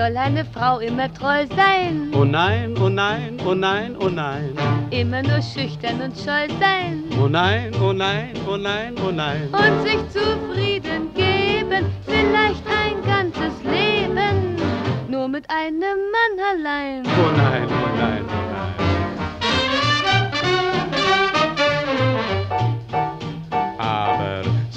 soll eine Frau immer treu sein. Oh nein, oh nein, oh nein, oh nein. Immer nur schüchtern und scheu sein. Oh nein, oh nein, oh nein, oh nein. Und sich zufrieden geben, vielleicht ein ganzes Leben. Nur mit einem Mann allein. Oh nein, oh nein, oh nein.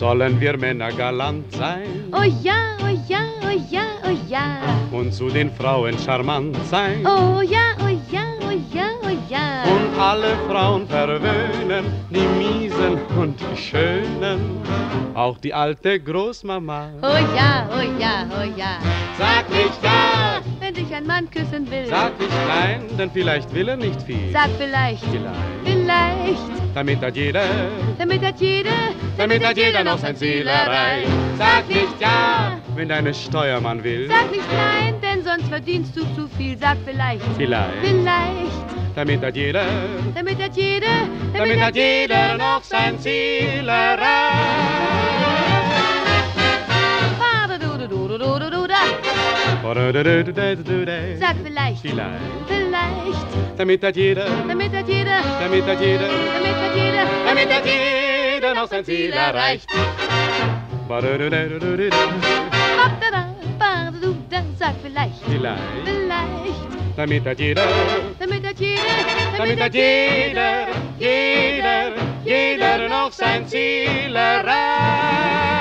Sollen wir Männer galant sein? Oh ja, oh ja, oh ja, oh ja. Und zu den Frauen charmant sein? Oh ja, oh ja, oh ja, oh ja. Und alle Frauen verwöhnen, die Miesen und die Schönen, auch die alte Großmama. Oh ja, oh ja, oh ja. Sag nicht ja, Wenn dich ein Mann küssen will. sag nicht nein, denn vielleicht will er nicht viel. Sag vielleicht, Vielleicht, vielleicht. damit hat jeder, Damit hat jeder, damit hat jeder noch sein Ziel erreicht. Sag nicht ja, wenn deine Steuermann will. Sag nicht nein, denn sonst verdienst du zu viel. Sag vielleicht, Vielleicht, vielleicht. damit hat jeder, Damit hat jeder, damit hat jeder noch sein Ziel erreicht. Sag vielleicht, Vielleicht, vielleicht. damit hat jeder, Damit hat jeder, damit hat jeder, damit hat jeder, damit hat jeder noch sein Ziel erreicht. Sag vielleicht, Vielleicht, vielleicht. damit hat jeder, Damit hat jeder, damit hat jeder, jeder, jeder noch sein Ziel erreicht.